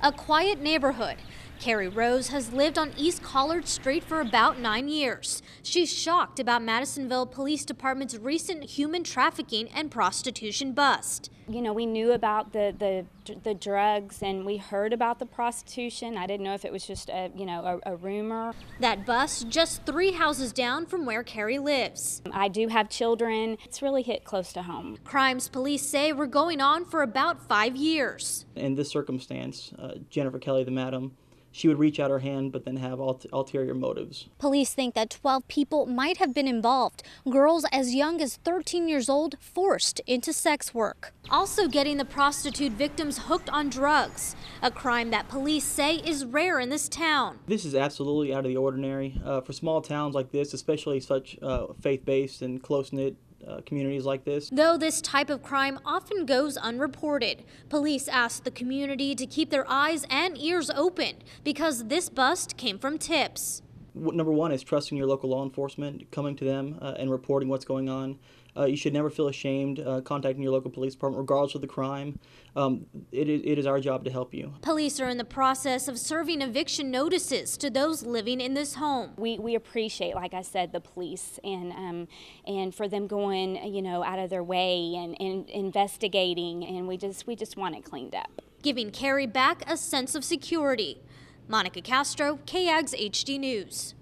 a quiet neighborhood. Carrie Rose has lived on East Collard Street for about nine years. She's shocked about Madisonville Police Department's recent human trafficking and prostitution bust. You know, we knew about the, the the drugs and we heard about the prostitution. I didn't know if it was just a you know a, a rumor. That bust just three houses down from where Carrie lives. I do have children. It's really hit close to home. Crimes police say were going on for about five years. In this circumstance, uh, Jennifer Kelly, the madam, she would reach out her hand but then have ulterior motives. Police think that 12 people might have been involved, girls as young as 13 years old forced into sex work. Also getting the prostitute victims hooked on drugs, a crime that police say is rare in this town. This is absolutely out of the ordinary. Uh, for small towns like this, especially such uh, faith-based and close-knit uh, communities like this. Though this type of crime often goes unreported, police ask the community to keep their eyes and ears open because this bust came from tips. Number one is trusting your local law enforcement, coming to them uh, and reporting what's going on. Uh, you should never feel ashamed uh, contacting your local police department, regardless of the crime. Um, it, it is our job to help you. Police are in the process of serving eviction notices to those living in this home. We, we appreciate, like I said, the police and um, and for them going, you know, out of their way and, and investigating, and we just we just want it cleaned up. Giving Carrie back a sense of security. Monica Castro, KAGS HD News.